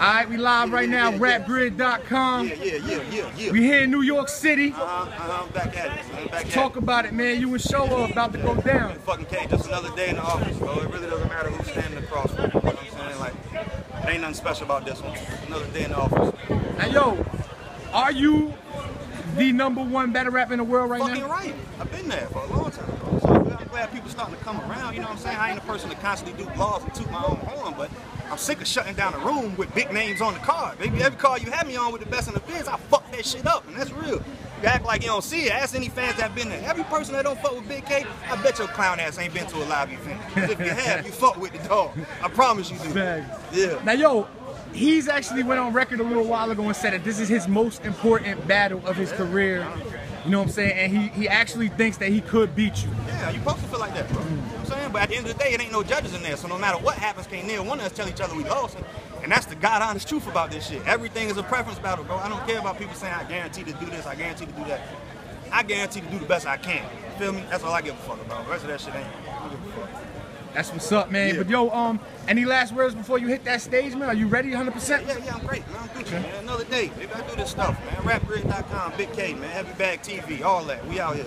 All right, we live right now, Yeah, yeah. rapgrid.com. Yeah, yeah, yeah, yeah, yeah. We here in New York City. Uh-huh, uh-huh, I'm back at it. I'm back Talk at about it, man. You and Show are about to go down. Fucking K, just another day in the office, bro. It really doesn't matter who's standing across from. You know what I'm saying? Like, it ain't nothing special about this one. Another day in the office. Now, yo, are you the number one battle rap in the world right Fucking now? Fucking right. I've been there for a long time, bro. So I'm glad- I'm glad people starting to come around. You know what I'm saying? I ain't a person to constantly do blogs and toot my own horn, but I'm sick of shutting down a room with big names on the card. Baby, every card you have me on with the best in the biz, I fuck that shit up, and that's real. You act like you don't see it. Ask any fans that been there. Every person that don't fuck with Bigg K, I bet your clown ass ain't been to a live event. 'Cause if you have, you fuck with the dog. I promise you do. Facts. Yeah. Now, yo, he's actually went on record a little while ago and said that this is his most important battle of his career. You know what I'm saying? And he, he actually thinks that he could beat you. Yeah, you supposed to feel like that, bro. You know what I'm saying? But at the end of the day, it ain't no judges in there. So no matter what happens, can't neither one of us tell each other we lost. And, and that's the God honest truth about this shit. Everything is a preference battle, bro. I don't care about people saying I guarantee to do this, I guarantee to do that. I guarantee to do the best I can. Feel me? That's all I give a fuck about. The rest of that shit ain't. I don't give a fuck. That's what's up, man. Yeah. But yo, um, any last words before you hit that stage, man? Are you ready 100%? Yeah, yeah, I'm great, man. I'm Gucci, man. Another day. Maybe I do this stuff, man. Rapgrid.com, Bigg K, man. Heavy Bag TV, all that. We out here.